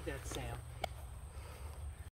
at that, Sam.